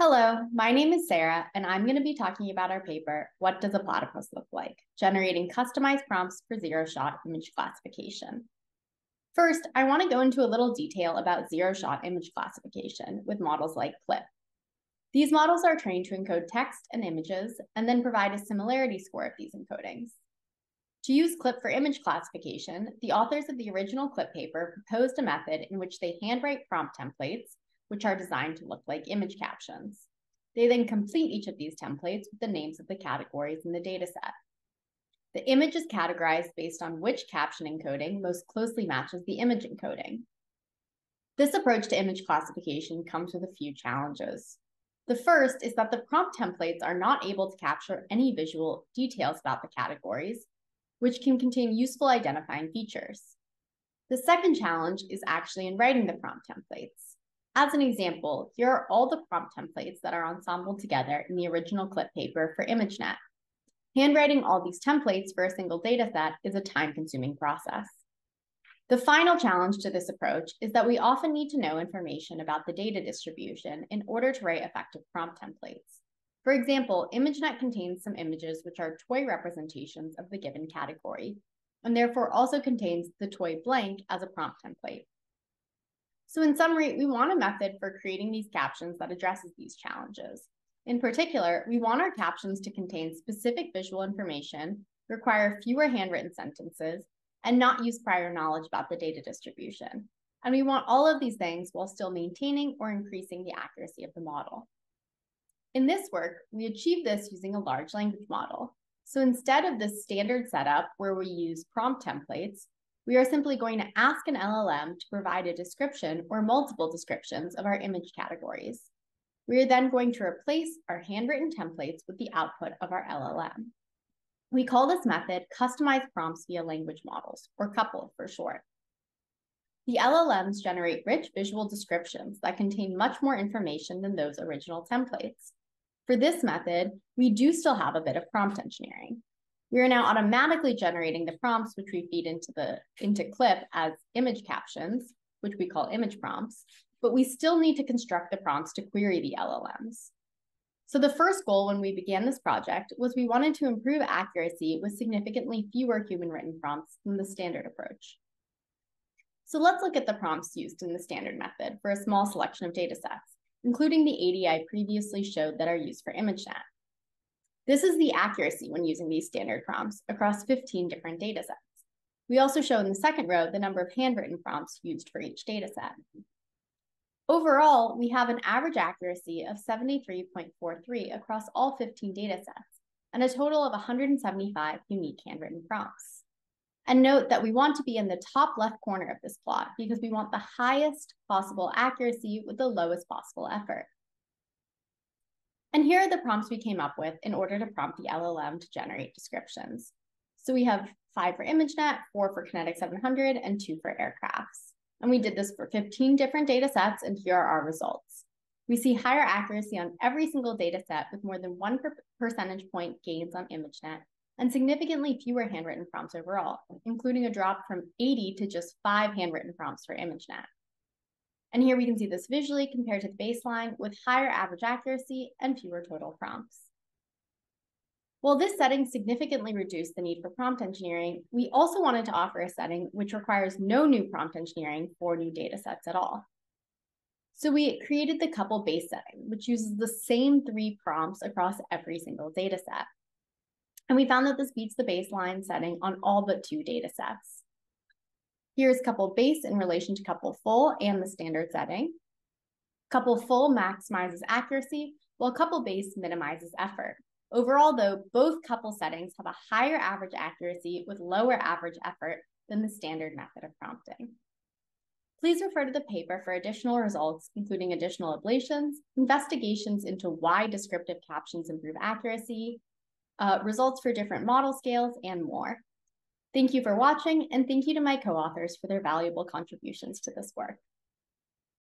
Hello, my name is Sarah, and I'm going to be talking about our paper, What Does a Platypus Look Like? Generating Customized Prompts for Zero-Shot Image Classification. First, I want to go into a little detail about zero-shot image classification with models like CLIP. These models are trained to encode text and images, and then provide a similarity score of these encodings. To use CLIP for image classification, the authors of the original CLIP paper proposed a method in which they handwrite prompt templates which are designed to look like image captions. They then complete each of these templates with the names of the categories in the dataset. The image is categorized based on which caption encoding most closely matches the image encoding. This approach to image classification comes with a few challenges. The first is that the prompt templates are not able to capture any visual details about the categories, which can contain useful identifying features. The second challenge is actually in writing the prompt templates. As an example, here are all the prompt templates that are ensembled together in the original CLIP paper for ImageNet. Handwriting all these templates for a single dataset is a time-consuming process. The final challenge to this approach is that we often need to know information about the data distribution in order to write effective prompt templates. For example, ImageNet contains some images which are toy representations of the given category, and therefore also contains the toy blank as a prompt template. So in summary, we want a method for creating these captions that addresses these challenges. In particular, we want our captions to contain specific visual information, require fewer handwritten sentences, and not use prior knowledge about the data distribution. And we want all of these things while still maintaining or increasing the accuracy of the model. In this work, we achieve this using a large language model. So instead of the standard setup where we use prompt templates, we are simply going to ask an LLM to provide a description or multiple descriptions of our image categories. We are then going to replace our handwritten templates with the output of our LLM. We call this method Customized Prompts via Language Models, or CUPL for short. The LLMs generate rich visual descriptions that contain much more information than those original templates. For this method, we do still have a bit of prompt engineering. We are now automatically generating the prompts which we feed into the into CLIP as image captions, which we call image prompts, but we still need to construct the prompts to query the LLMs. So the first goal when we began this project was we wanted to improve accuracy with significantly fewer human written prompts than the standard approach. So let's look at the prompts used in the standard method for a small selection of datasets, including the 80 I previously showed that are used for ImageNet. This is the accuracy when using these standard prompts across 15 different datasets. We also show in the second row the number of handwritten prompts used for each dataset. Overall, we have an average accuracy of 73.43 across all 15 datasets, and a total of 175 unique handwritten prompts. And note that we want to be in the top left corner of this plot because we want the highest possible accuracy with the lowest possible effort. And here are the prompts we came up with in order to prompt the LLM to generate descriptions. So we have five for ImageNet, four for Kinetic 700, and two for aircrafts. And we did this for 15 different data sets, and here are our results. We see higher accuracy on every single data set with more than one per percentage point gains on ImageNet and significantly fewer handwritten prompts overall, including a drop from 80 to just five handwritten prompts for ImageNet. And here we can see this visually compared to the baseline with higher average accuracy and fewer total prompts. While this setting significantly reduced the need for prompt engineering, we also wanted to offer a setting which requires no new prompt engineering for new data sets at all. So we created the CUPL base setting, which uses the same three prompts across every single data set. And we found that this beats the baseline setting on all but two data sets. Here's CUPL base in relation to CUPL full and the standard setting. CUPL full maximizes accuracy, while CUPL base minimizes effort. Overall, though, both CUPL settings have a higher average accuracy with lower average effort than the standard method of prompting. Please refer to the paper for additional results, including additional ablations, investigations into why descriptive captions improve accuracy, uh, results for different model scales, and more. Thank you for watching, and thank you to my co-authors for their valuable contributions to this work.